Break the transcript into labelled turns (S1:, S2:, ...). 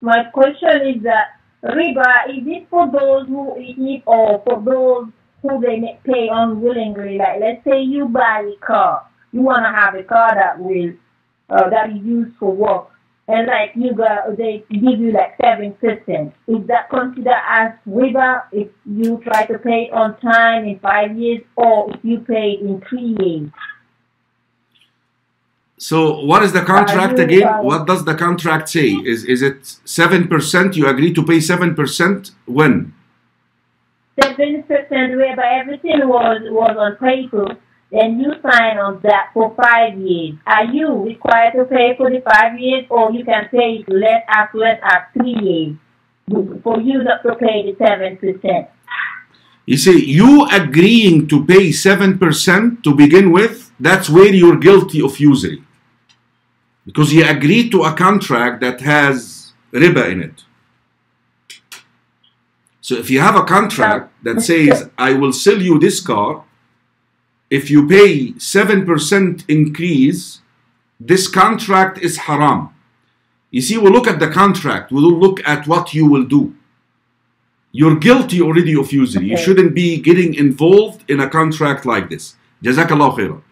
S1: My question is that riba, is it for those who eat or for those who they pay unwillingly? Like, let's say you buy a car, you want to have a car that will uh, that is used for work, and like you got, they give you like seven percent. Is that considered as riba if you try to pay on time in five years, or if you pay in three years?
S2: So what is the contract again? What does the contract say? Is is it seven percent? You agree to pay seven percent when?
S1: seven percent whereby everything was was on paper, then you sign on that for five years. Are you required to pay for the five years or you can pay it less as less as three years for you not to pay the seven percent?
S2: You see, you agreeing to pay seven percent to begin with, that's where you're guilty of usury. Because you agreed to a contract that has riba in it. So if you have a contract that says, I will sell you this car, if you pay 7% increase, this contract is haram. You see, we look at the contract, we will look at what you will do. You're guilty already of usury. You shouldn't be getting involved in a contract like this. Jazakallah khairan.